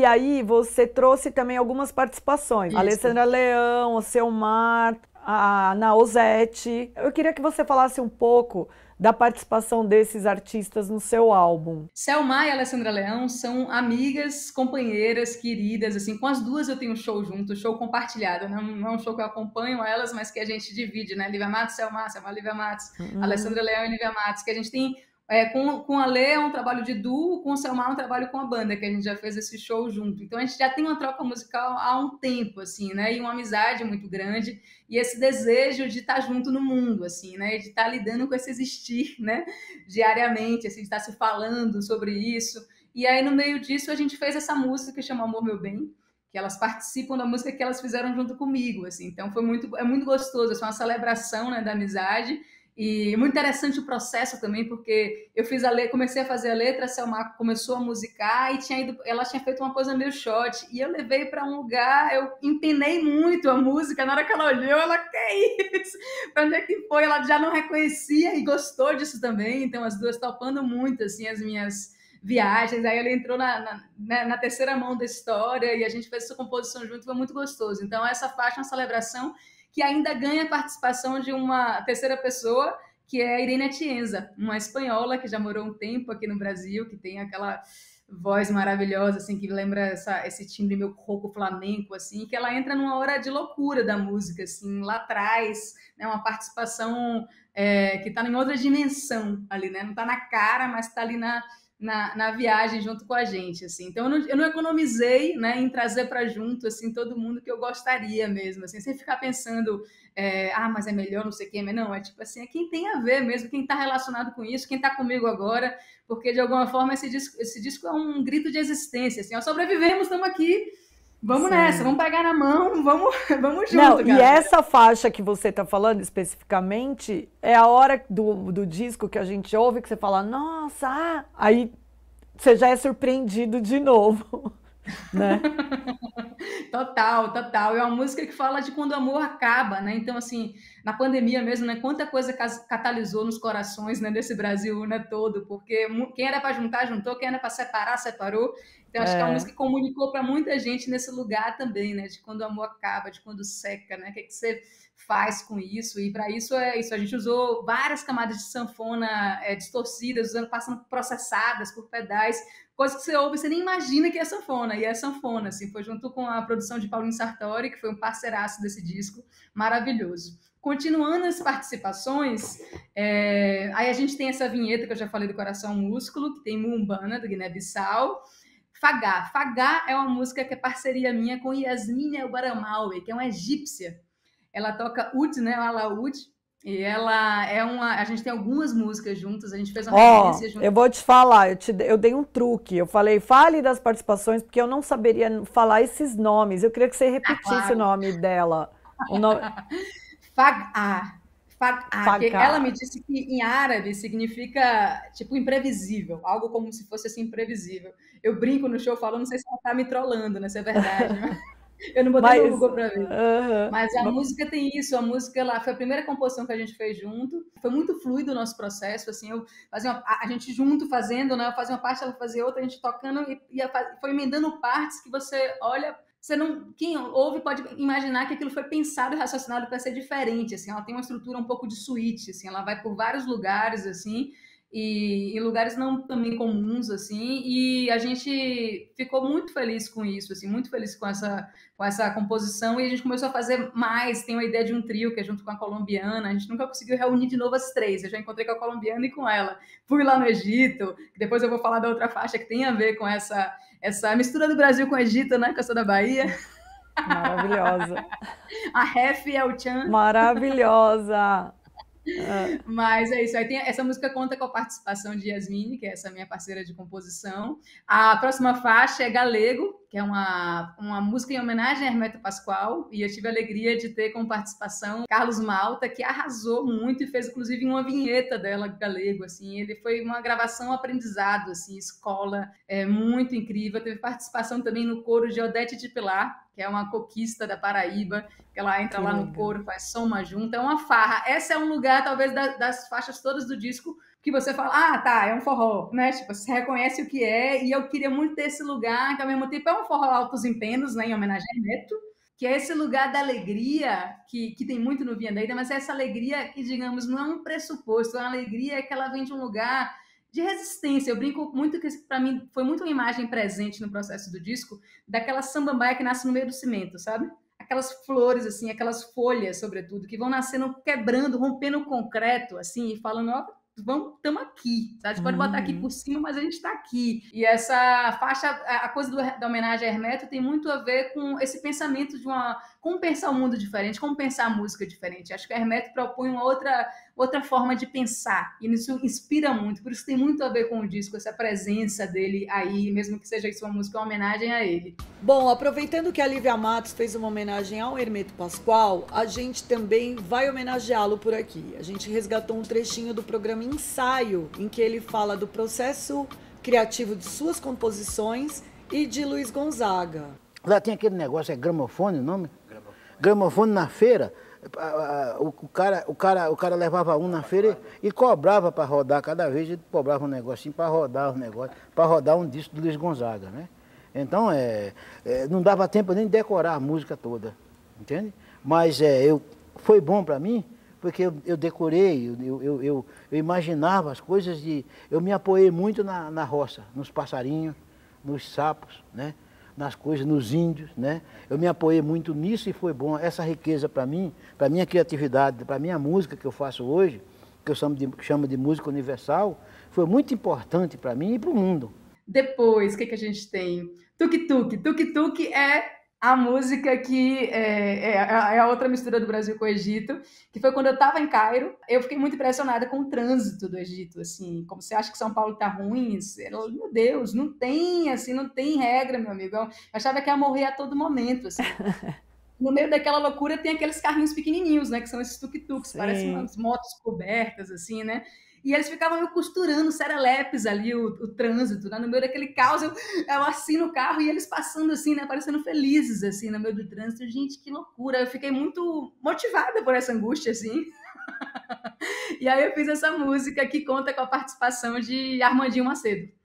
E aí você trouxe também algumas participações. Isso. Alessandra Leão, o Selmar, a Naozete. Eu queria que você falasse um pouco da participação desses artistas no seu álbum? Selma e Alessandra Leão são amigas, companheiras, queridas, assim, com as duas eu tenho um show junto, show compartilhado, não, não é um show que eu acompanho elas, mas que a gente divide, né? Lívia Matos, Selma, Selma, Lívia Matos, uhum. Alessandra Leão e Lívia Matos, que a gente tem é, com, com a Lê é um trabalho de duo, com o Selmar é um trabalho com a banda, que a gente já fez esse show junto. Então a gente já tem uma troca musical há um tempo, assim, né? E uma amizade muito grande, e esse desejo de estar junto no mundo, assim, né? De estar lidando com esse existir, né? Diariamente, assim, de estar se falando sobre isso. E aí, no meio disso, a gente fez essa música que chama Amor Meu Bem, que elas participam da música que elas fizeram junto comigo, assim. Então foi muito, é muito gostoso, assim, uma celebração, né, da amizade e muito interessante o processo também, porque eu fiz a letra, comecei a fazer a letra, a Selma começou a musicar e tinha ido, ela tinha feito uma coisa meio shot. E eu levei para um lugar, eu empenei muito a música. Na hora que ela olhou, ela, que isso? Pra onde é que foi? Ela já não reconhecia e gostou disso também. Então, as duas topando muito, assim, as minhas viagens. Aí ela entrou na, na, né, na, terceira mão da história e a gente fez essa composição junto, foi muito gostoso. Então, essa faixa é uma celebração que ainda ganha participação de uma terceira pessoa, que é a Irene Atienza, uma espanhola que já morou um tempo aqui no Brasil, que tem aquela voz maravilhosa, assim, que lembra essa, esse timbre meio rouco flamenco, assim, que ela entra numa hora de loucura da música, assim, lá atrás, né, uma participação é, que está em outra dimensão ali, né, não está na cara, mas está ali na, na, na viagem junto com a gente, assim. Então eu não, eu não economizei, né, em trazer para junto, assim, todo mundo que eu gostaria mesmo, assim, sem ficar pensando, é, ah, mas é melhor, não sei quem, mas não, é tipo assim, é quem tem a ver mesmo, quem está relacionado com isso, quem está comigo agora, porque de alguma forma esse disco, esse disco é um grito de existência, assim, ó, sobrevivemos, estamos aqui, Vamos Sim. nessa, vamos pegar na mão, vamos, vamos junto. Não, e essa faixa que você está falando especificamente é a hora do, do disco que a gente ouve que você fala, nossa, ah! aí você já é surpreendido de novo. Né? total, total. É uma música que fala de quando o amor acaba, né? Então, assim, na pandemia mesmo, né? Quanta coisa catalisou nos corações, né? Desse Brasil, né? Todo, porque quem era para juntar, juntou, quem era para separar, separou. Então, acho é. que é uma música que comunicou para muita gente nesse lugar também, né? De quando o amor acaba, de quando seca, né? O que, é que você faz com isso? E para isso é isso. A gente usou várias camadas de sanfona é, distorcidas, usando, passando processadas por pedais, coisa que você ouve, você nem imagina que é sanfona. E é sanfona, assim. Foi junto com a produção de Paulinho Sartori, que foi um parceiraço desse disco, maravilhoso. Continuando as participações, é, aí a gente tem essa vinheta que eu já falei do Coração Músculo, que tem Mumbana, do Guiné-Bissau. Fagá. Fagá é uma música que é parceria minha com Yasmine El Baramawi, que é uma egípcia. Ela toca ud, né, o alaúd, e ela é uma. A gente tem algumas músicas juntas, a gente fez uma oh, juntas. Eu vou te falar, eu, te, eu dei um truque. Eu falei, fale das participações, porque eu não saberia falar esses nomes. Eu queria que você repetisse ah, claro. o nome dela. O nome... Fagá. Fagá. Ela me disse que em árabe significa tipo imprevisível, algo como se fosse assim imprevisível. Eu brinco no show falando, não sei se ela tá me trollando, né? Se é verdade. Eu não botei Mas, no Google pra ver. Uh -huh. Mas a Mas... música tem isso. A música ela foi a primeira composição que a gente fez junto. Foi muito fluido o nosso processo. Assim, eu fazia uma, a gente junto fazendo, né? Eu fazia uma parte, ela fazia outra, a gente tocando e, e foi emendando partes que você olha você não, quem ouve pode imaginar que aquilo foi pensado e raciocinado para ser diferente, assim, ela tem uma estrutura um pouco de suíte, assim, ela vai por vários lugares, assim, e em lugares não também comuns assim e a gente ficou muito feliz com isso assim muito feliz com essa com essa composição e a gente começou a fazer mais tem uma ideia de um trio que é junto com a colombiana a gente nunca conseguiu reunir de novo as três eu já encontrei com a colombiana e com ela. Fui lá no Egito depois eu vou falar da outra faixa que tem a ver com essa essa mistura do Brasil com o Egito né com essa da Bahia. Maravilhosa. A Ref é o Chan. Maravilhosa Mas é isso. Aí tem, essa música conta com a participação de Yasmine, que é essa minha parceira de composição. A próxima faixa é Galego, que é uma, uma música em homenagem a Hermeto Pascoal. E eu tive a alegria de ter como participação Carlos Malta, que arrasou muito e fez inclusive uma vinheta dela galego. Assim, ele foi uma gravação aprendizado, assim, escola, é muito incrível. Teve participação também no coro de Odete de Pilar, que é uma coquista da Paraíba, que ela entra que lá legal. no coro, faz soma junta, é uma farra. Essa é um lugar, talvez, das faixas todas do disco, que você fala, ah, tá, é um forró, né? Tipo, você reconhece o que é, e eu queria muito ter esse lugar, que ao mesmo tempo é um forró altos empenos, né, em homenagem a Neto, que é esse lugar da alegria, que, que tem muito no da Ida, mas é essa alegria que, digamos, não é um pressuposto, é uma alegria que ela vem de um lugar de resistência. Eu brinco muito que para mim foi muito uma imagem presente no processo do disco daquela sambambaia que nasce no meio do cimento, sabe? Aquelas flores assim, aquelas folhas, sobretudo, que vão nascendo, quebrando, rompendo o concreto assim e falando, ó, vamos, estamos aqui. A gente pode botar aqui por cima, mas a gente está aqui. E essa faixa, a coisa do, da homenagem a Hermeto tem muito a ver com esse pensamento de uma. Como pensar o um mundo diferente, como pensar a música diferente. Acho que Hermeto propõe uma outra, outra forma de pensar. E isso inspira muito. Por isso tem muito a ver com o disco, essa presença dele aí, mesmo que seja isso uma música, uma homenagem a ele. Bom, aproveitando que a Lívia Matos fez uma homenagem ao Hermeto Pascoal, a gente também vai homenageá-lo por aqui. A gente resgatou um trechinho do programa ensaio, em que ele fala do processo criativo de suas composições e de Luiz Gonzaga. Lá tem aquele negócio, é gramofone o nome? Gramofone, na feira. O cara, o, cara, o cara levava um na feira e, e cobrava para rodar, cada vez ele cobrava um negocinho para rodar os negócios, para rodar um disco do Luiz Gonzaga, né? Então, é, é, não dava tempo nem de decorar a música toda, entende? Mas é, eu, foi bom para mim, porque eu, eu decorei, eu, eu, eu, imaginava as coisas de. Eu me apoiei muito na, na roça, nos passarinhos, nos sapos, né? Nas coisas, nos índios. Né? Eu me apoiei muito nisso e foi bom. Essa riqueza para mim, para minha criatividade, para minha música que eu faço hoje, que eu chamo de, chamo de música universal, foi muito importante para mim e para o mundo. Depois, o que, que a gente tem? Tuk-tuk. Tuk-tuk é a música que é, é, é, a outra mistura do Brasil com o Egito, que foi quando eu estava em Cairo. Eu fiquei muito impressionada com o trânsito do Egito, assim, como você acha que São Paulo está ruim? Meu Deus, não tem, assim, não tem regra, meu amigo. Eu achava que ia morrer a todo momento, assim. No meio daquela loucura tem aqueles carrinhos pequenininhos, né, que são esses tuk-tuks, parecem umas motos cobertas, assim, né? E eles ficavam costurando serelepes ali, o, o trânsito, né? No meio daquele caos, eu, eu assino o carro e eles passando assim, né? Parecendo felizes, assim, no meio do trânsito. Gente, que loucura! Eu fiquei muito motivada por essa angústia, assim. e aí eu fiz essa música que conta com a participação de Armandinho Macedo.